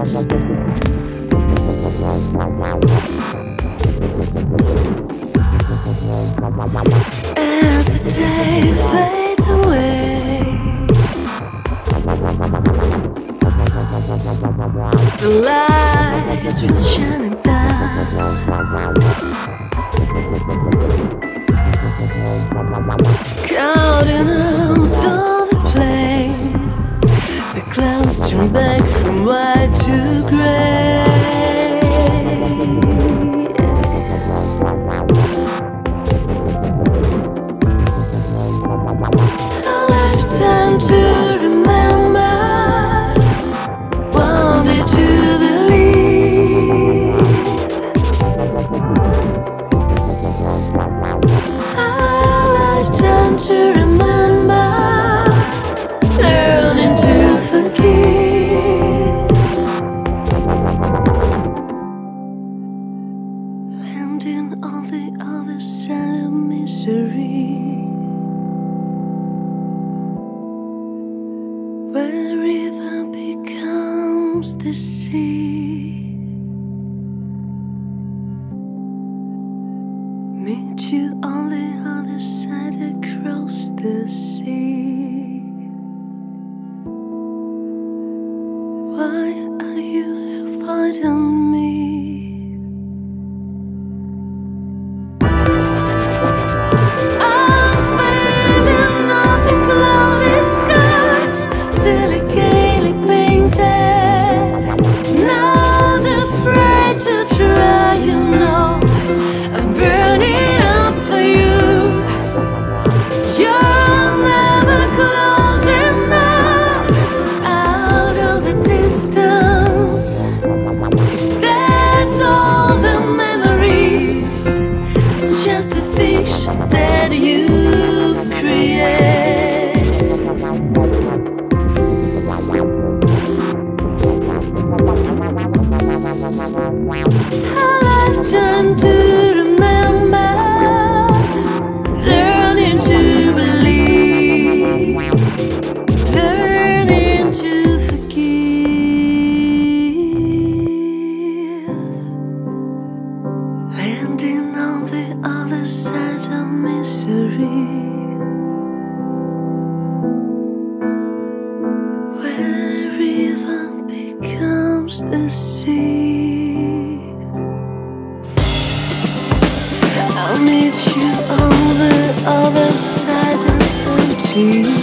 As the day fades away, the light will shine the sea. Meet you on the other side across the sea. Why? the sea. I'll meet you on the other side of the sea.